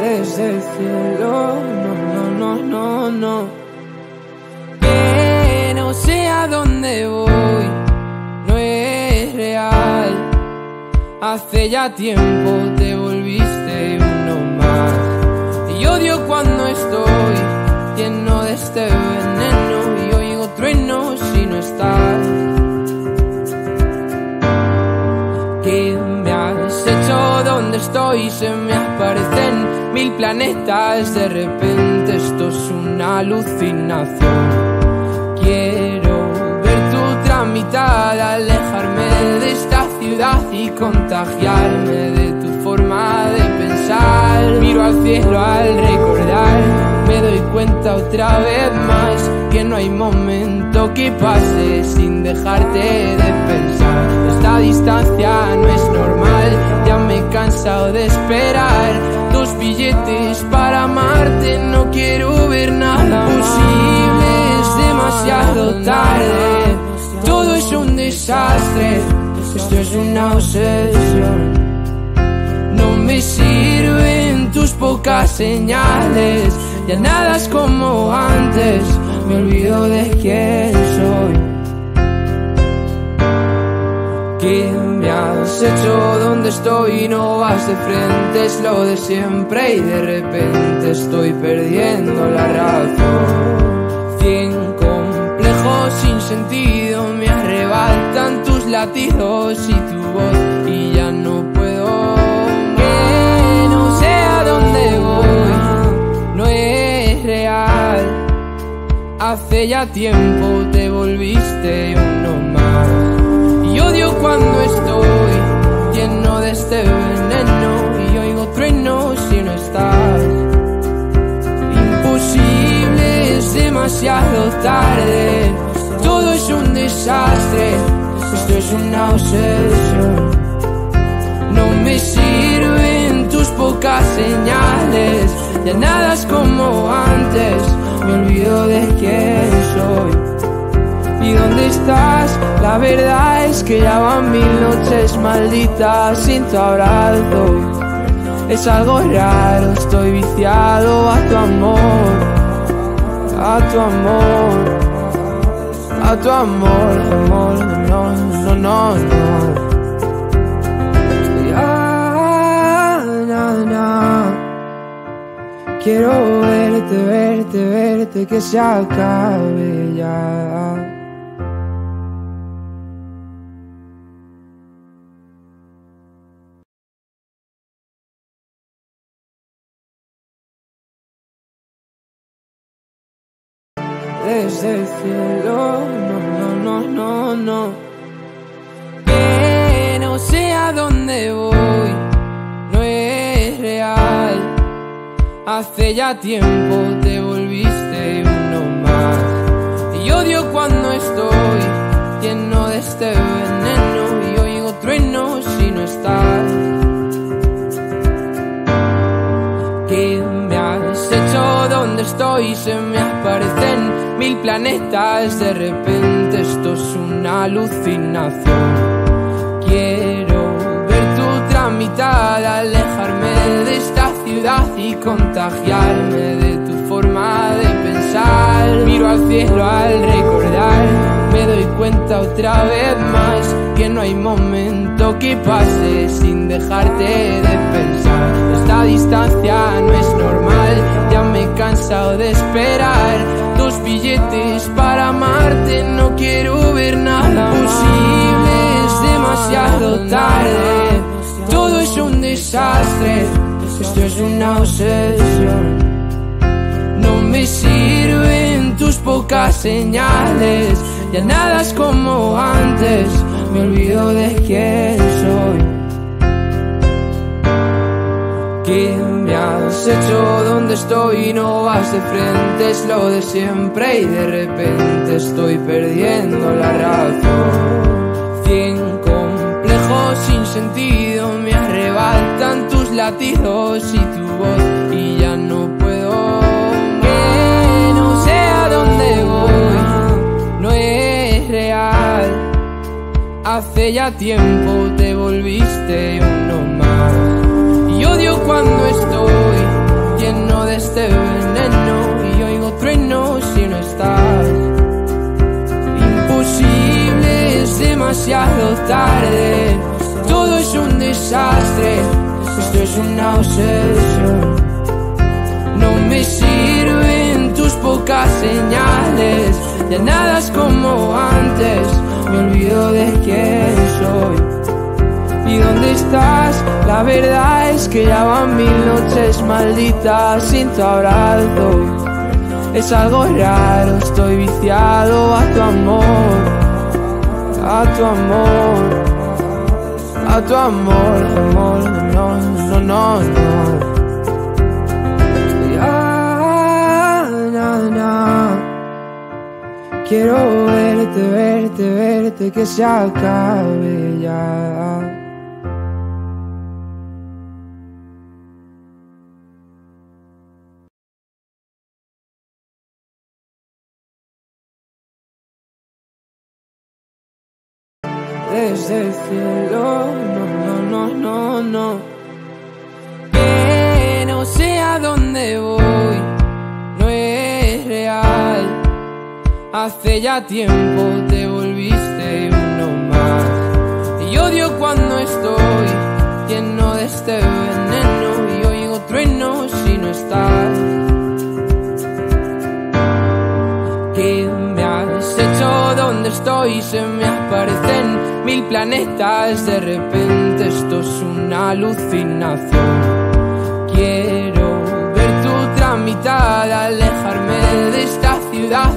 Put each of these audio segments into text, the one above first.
desde el cielo. No, no, no, no, no. Que no sé a dónde voy, no es real. Hace ya tiempo te volviste uno más. Y odio cuando estoy lleno de este veneno y oigo truenos si no estás. ¿Qué me has hecho? ¿Dónde estoy? Se me aparecen mil planetas. De repente esto es una alucinación. Quiero ver tu tramitada, alejarme de esta ciudad y contagiarme de tu forma de pensar. Miro al cielo al recordar, me doy cuenta otra vez más que no hay momento que pase sin dejarte de pensar. Esta distancia no es normal, ya cansado de esperar. Dos billetes para amarte, no quiero ver nada posible, es demasiado tarde. Todo es un desastre, esto es una obsesión. No me sirven tus pocas señales, ya nada es como antes, me olvido de quién soy. ¿Qué me has hecho? ¿Dónde estoy? No vas de frente, es lo de siempre y de repente estoy perdiendo la razón. Cien complejos sin sentido me arrebatan tus latidos y tu voz y ya no puedo. Que no sé a dónde voy, no es real. Hace ya tiempo te volviste. Y odio cuando estoy lleno de este veneno y oigo truenos si no estás. Imposible, es demasiado tarde. Todo es un desastre. Esto es una obsesión. No me sirven tus pocas señales. Ya nada es como antes. Me olvido de quién soy. ¿Y dónde estás? La verdad es que ya van mil noches malditas sin tu abrazo. Es algo raro, estoy viciado a tu amor, a tu amor, a tu amor, amor, no, no, no, no. Quiero verte, verte, verte, que se acabe ya. Desde el cielo. No, no, no, no, no. Que no sé a dónde voy, no es real. Hace ya tiempo te volviste uno más. Y odio cuando estoy lleno de este veneno y oigo truenos si no estás. ¿Qué me has hecho? ¿Dónde estoy? Se me aparecen mil planetas. De repente esto es una alucinación. Quiero ver tu tramitada, alejarme de esta ciudad y contagiarme de tu forma de pensar. Miro al cielo al recordar, me doy cuenta otra vez más que no hay momento que pase sin dejarte de pensar. Esta distancia no es normal, ya me he cansado de esperar. Dos billetes para amarte, no quiero ver nada posible, es demasiado tarde. Todo es un desastre, esto es una obsesión. No me sirven tus pocas señales, ya nada es como antes, me olvido de quién soy. ¿Qué me has hecho? ¿Dónde estoy? No vas de frente, es lo de siempre y de repente estoy perdiendo la razón. Cien complejos sin sentido me arrebatan tus latidos y tu voz y ya no puedo. Que no sé a dónde voy, no es real. Hace ya tiempo te volviste uno más cuando estoy lleno de este veneno y oigo truenos si no estás. Imposible, es demasiado tarde. Todo es un desastre, esto es una obsesión. No me sirven tus pocas señales, ya nada es como antes, me olvido de quién soy. ¿Y dónde estás? La verdad es que ya van mil noches malditas sin tu abrazo. Es algo raro, estoy viciado a tu amor, a tu amor, a tu amor, amor, no, no, no, no. Ya, na, na. Quiero verte, verte, verte, que se acabe ya. Hace ya tiempo te volviste uno más. Y odio cuando estoy lleno de este veneno y oigo truenos si no estás. ¿Qué me has hecho? ¿Dónde estoy? Se me aparecen mil planetas. De repente esto es una alucinación. Quiero ver tu tramitada, alejarme de esta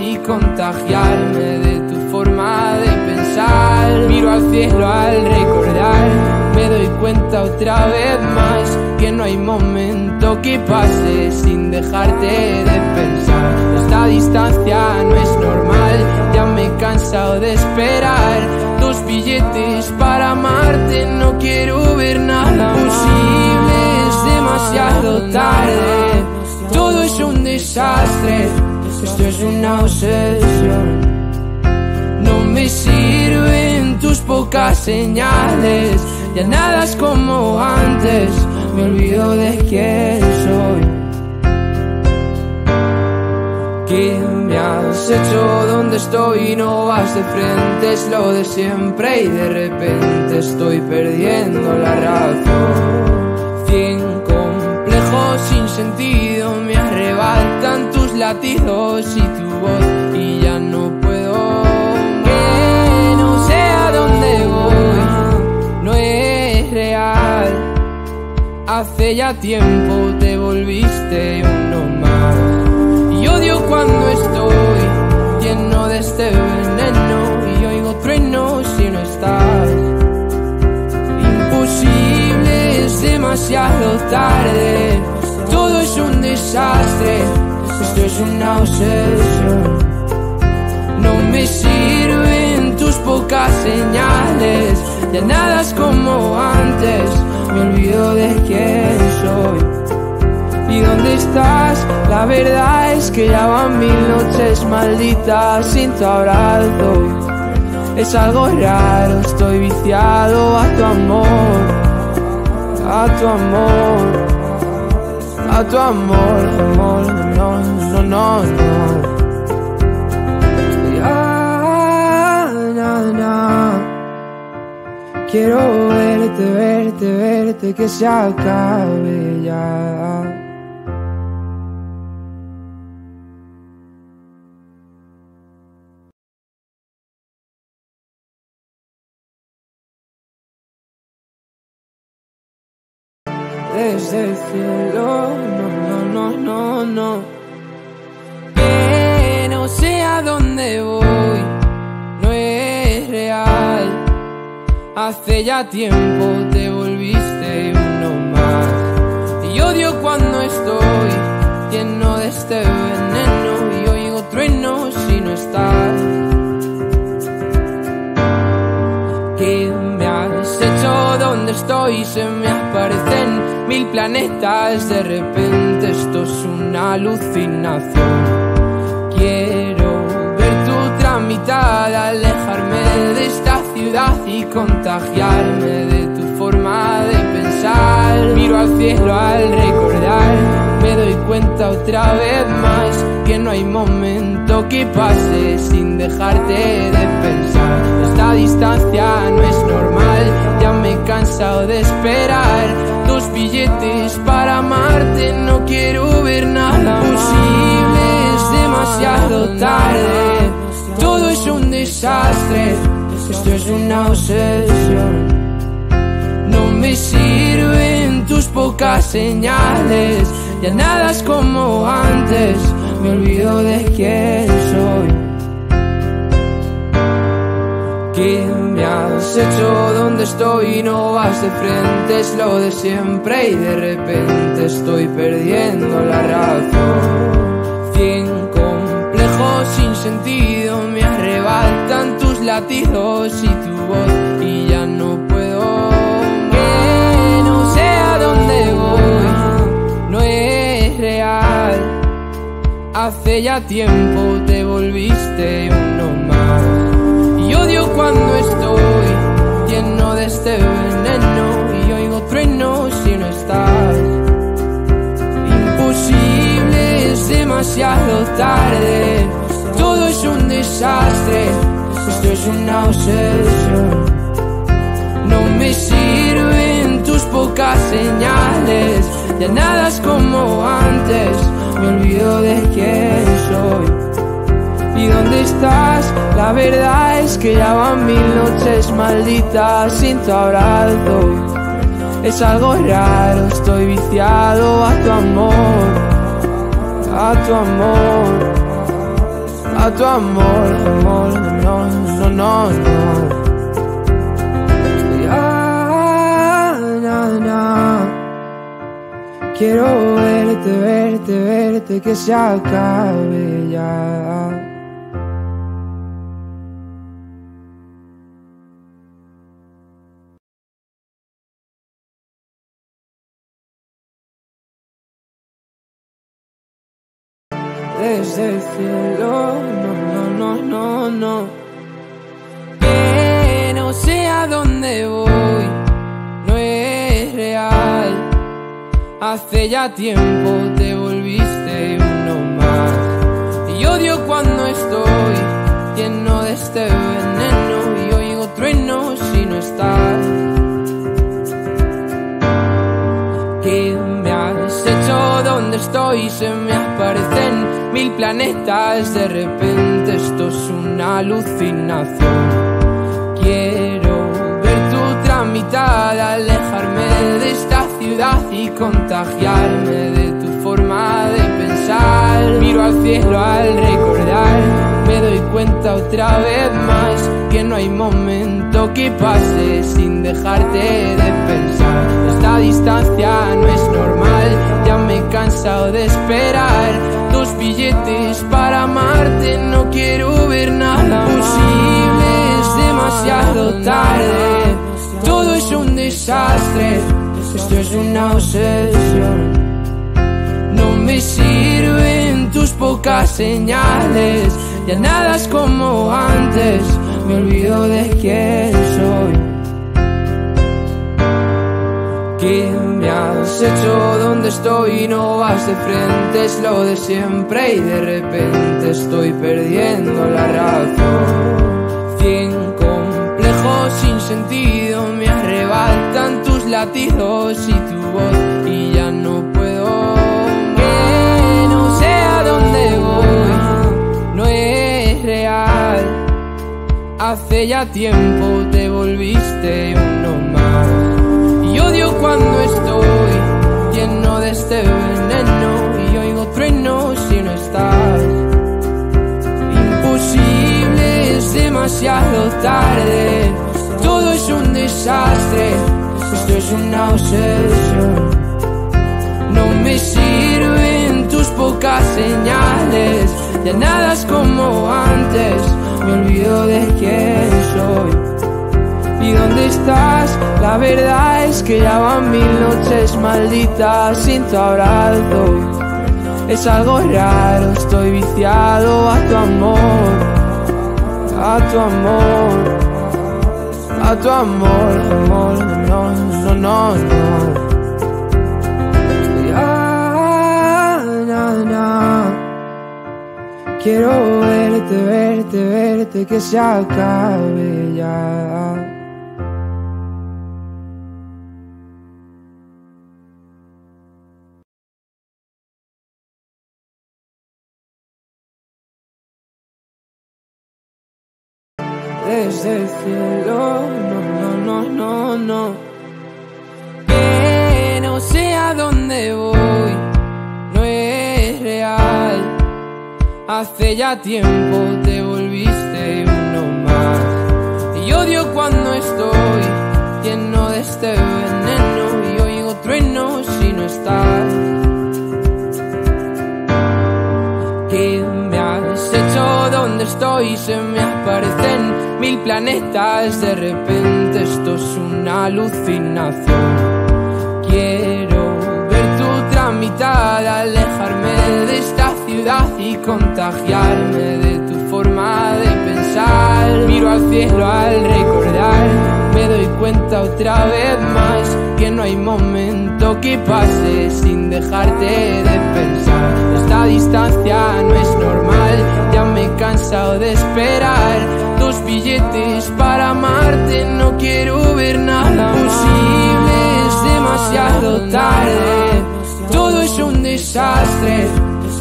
y contagiarme de tu forma de pensar. Miro al cielo al recordar, me doy cuenta otra vez más que no hay momento que pase sin dejarte de pensar. Esta distancia no es normal, ya me he cansado de esperar. Dos billetes para amarte, no quiero ver nada posible, es demasiado tarde. Todo es un desastre, es una obsesión. No me sirven tus pocas señales, ya nada es como antes, me olvido de quién soy. ¿Qué me has hecho? ¿Dónde estoy? No vas de frente, es lo de siempre y de repente estoy perdiendo la razón. Cien complejos sin sentido me arrebatan tus latidos y tu voz y ya no puedo. Que no sé a dónde voy, no es real. Hace ya tiempo te volviste uno más. Y odio cuando estoy lleno de este veneno y oigo truenos si no estás. Imposible, es demasiado tarde. Todo es un desastre, esto es una obsesión. No me sirven tus pocas señales, ya nada es como antes, me olvido de quién soy. ¿Y dónde estás? La verdad es que ya van mil noches malditas sin tu abrazo. Es algo raro, estoy viciado a tu amor, a tu amor, a tu amor, amor, no, no, no, no. Ya, na, na. Quiero verte, verte, verte, que se acabe ya. Desde el cielo. No, no, no, no, no. Que no sé a dónde voy, no es real. Hace ya tiempo te volviste uno más. Y odio cuando estoy lleno de este veneno y oigo truenos si no estás. ¿Qué me has hecho? ¿Dónde estoy? Se me aparecen mil planetas. De repente esto es una alucinación. Quiero ver tu tramitada, alejarme de esta ciudad y contagiarme de tu forma de pensar. Miro al cielo al recordar, me doy cuenta otra vez más que no hay momento que pase sin dejarte de pensar. Esta distancia no es normal, ya me he cansado de esperar. Dos billetes para amarte, no quiero ver nada posible, es demasiado tarde. Todo es un desastre, esto es una obsesión. No me sirven tus pocas señales, ya nada es como antes, me olvido de quién soy. ¿Qué me has hecho? ¿Dónde estoy? No vas de frente, es lo de siempre y de repente estoy perdiendo la razón. Cien complejos sin sentido me arrebatan tus latidos y tu voz y ya no puedo que no sé a dónde voy, no es real. Hace ya tiempo te volviste uno más. Odio cuando estoy lleno de este veneno y oigo truenos si no estás. Imposible, es demasiado tarde. Todo es un desastre. Esto es una obsesión. No me sirven tus pocas señales. Ya nada es como antes. Me olvido de quién soy. ¿Y dónde estás? La verdad es que ya van mil noches malditas sin tu abrazo. Es algo raro, estoy viciado a tu amor, a tu amor, a tu amor, amor, no, no, no, no. Quiero verte, verte, verte, que se acabe ya. Hace ya tiempo te volviste uno más. Y odio cuando estoy lleno de este veneno y oigo truenos si no estás. ¿Qué me has hecho? ¿Dónde estoy? Se me aparecen mil planetas. De repente esto es una alucinación. Quiero ver tu tramitada, alejarme de esta y contagiarme de tu forma de pensar. Miro al cielo al recordar, me doy cuenta otra vez más que no hay momento que pase sin dejarte de pensar. Esta distancia no es normal, ya me he cansado de esperar. Dos billetes para amarte, no quiero ver nada posible, es demasiado tarde. Todo es un desastre, esto es una obsesión. No me sirven tus pocas señales, ya nada es como antes, me olvido de quién soy. ¿Qué me has hecho? ¿Dónde estoy? No vas de frente, es lo de siempre y de repente estoy perdiendo la razón. Cien complejos sin sentido me arrebatan tus latidos y tu voz y ya no puedo que no sé a dónde voy, no es real. Hace ya tiempo te volviste uno más. Y odio cuando estoy lleno de este veneno y oigo truenos si no estás. Imposible, es demasiado tarde. Todo es un desastre, esto es una obsesión. No me sirven tus pocas señales, ya nada es como antes, me olvido de quién soy. ¿Y dónde estás? La verdad es que ya van mil noches malditas sin tu abrazo. Es algo raro, estoy viciado a tu amor, a tu amor, a tu amor, amor, no, no, no, no. Ya, na, na. Quiero verte, verte, verte, que se acabe ya. Desde el cielo, no, no, no, no, no. Que no sé a dónde voy, no es real. Hace ya tiempo te volviste uno más. Y odio cuando estoy lleno de este veneno y oigo truenos si no estás. ¿Qué me has hecho? ¿Dónde estoy? Se me aparecen mil planetas. De repente esto es una alucinación. Quiero ver tu tramitar, alejarme de esta ciudad y contagiarme de tu forma de pensar. Miro al cielo al recordar, me doy cuenta otra vez más que no hay momento que pase sin dejarte de pensar. Esta distancia no es normal, ya me he cansado de esperar. Dos billetes para amarte, no quiero ver nada posible, es demasiado tarde. Todo es un desastre,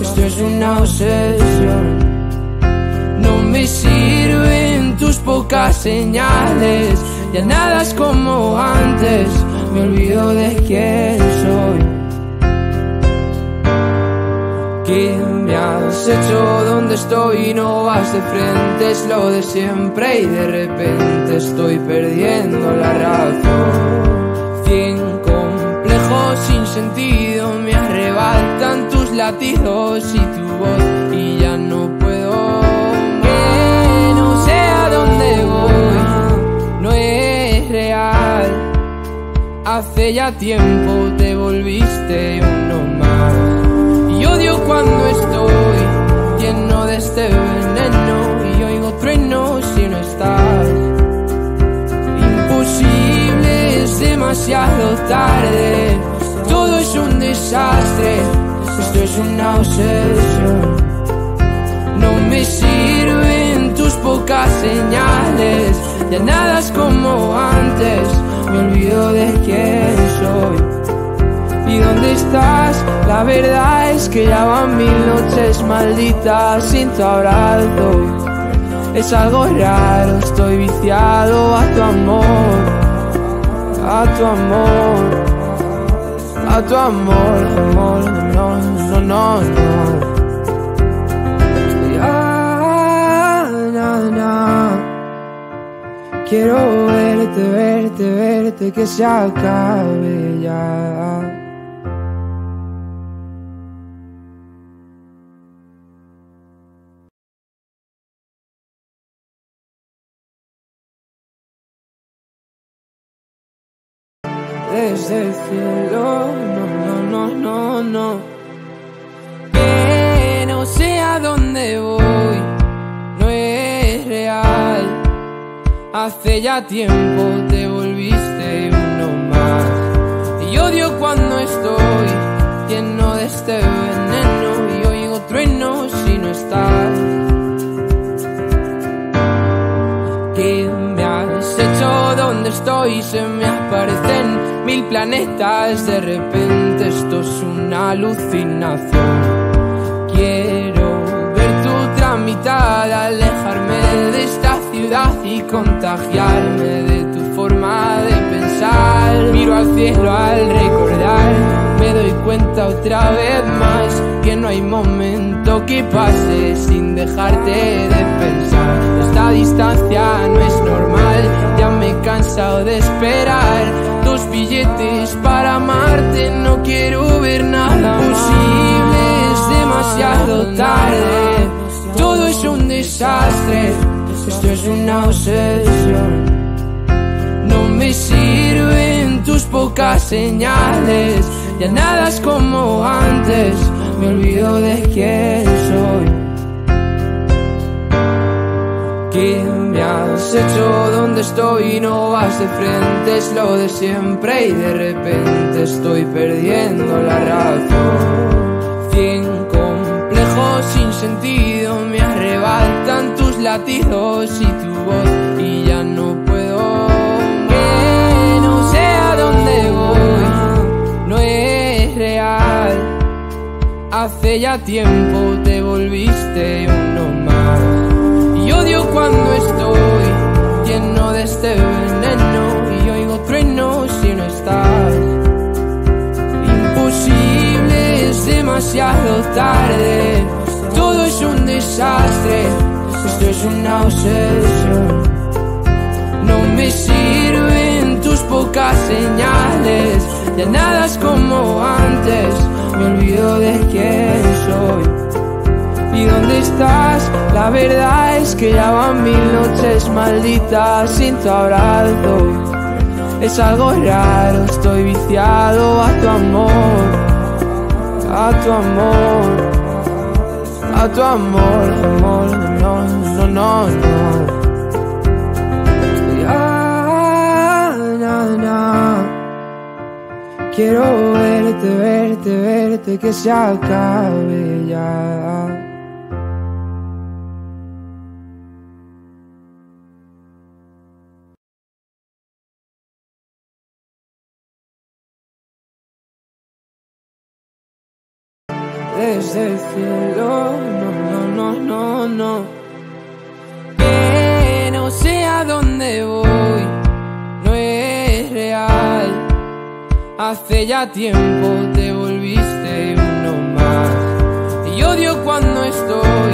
esto es una obsesión. No me sirven tus pocas señales, ya nada es como antes, me olvido de quién soy. ¿Qué hecho? ¿Dónde estoy? No vas de frente, es lo de siempre y de repente estoy perdiendo la razón. Cien complejos sin sentido me arrebatan tus latidos y tu voz y ya no puedo. Que no sé a dónde voy, no es real. Hace ya tiempo te volviste uno más. Y odio cuando estoy lleno de este veneno y oigo truenos si no estás. Imposible, es demasiado tarde. Todo es un desastre. Esto es una obsesión. No me sirven tus pocas señales. Ya nada es como antes. Me olvido de quién soy. ¿Y dónde estás? La verdad es que ya van mil noches malditas sin tu abrazo. Es algo raro, estoy viciado a tu amor, a tu amor, a tu amor, amor, no, no, no, no. Ya, na, na. Quiero verte, verte, verte, que se acabe ya. Cielo. No, no, no, no, no. Que no sé a dónde voy, no es real. Hace ya tiempo te volviste uno más. Y odio cuando estoy lleno de este veneno y oigo truenos si no estás. ¿Qué me has hecho? ¿Dónde estoy? Se me aparecen mil planetas. De repente esto es una alucinación. Quiero ver tu tramitar, alejarme de esta ciudad y contagiarme de tu forma de pensar. Miro al cielo al recordar, me doy cuenta otra vez más que no hay momento que pase sin dejarte de pensar. Esta distancia no es normal, ya me he cansado de esperar. Billetes para amarte, no quiero ver nada posible, es demasiado tarde. Todo es un desastre, esto es una obsesión. No me sirven tus pocas señales, ya nada es como antes, me olvido de quién soy. ¿Qué me has hecho? ¿Dónde estoy? No vas de frente, es lo de siempre y de repente estoy perdiendo la razón. Cien complejos sin sentido me arrebatan tus latidos y tu voz y ya no puedo que no sé a dónde voy no es real hace ya tiempo te volviste uno más odio cuando estoy lleno de este veneno y oigo truenos si no estás. Imposible es demasiado tarde. Todo es un desastre. Esto es una obsesión. No me sirven tus pocas señales. Ya nada es como antes. Me olvido de quién soy y dónde estás la verdad es que ya van mil noches malditas sin tu abrazo es algo raro, estoy viciado a tu amor, a tu amor, a tu amor, amor, no, no, no, no. Ah, na, na. Quiero verte, verte, verte, que se acabe ya. Desde el cielo, no, no, no, no, no. Que no sé a dónde voy, no es real. Hace ya tiempo te volviste uno más. Y odio cuando estoy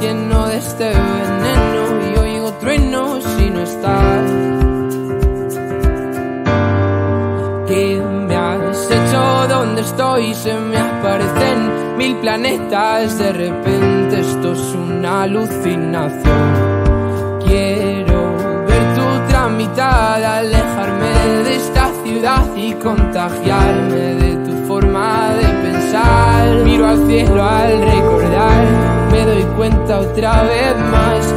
lleno de este veneno y oigo truenos si no estás. ¿Qué me has hecho? ¿Dónde estoy? Se me aparecen mil planetas, de repente esto es una alucinación. Quiero ver tu tramitada, alejarme de esta ciudad y contagiarme de tu forma de pensar. Miro al cielo al recordar, me doy cuenta otra vez más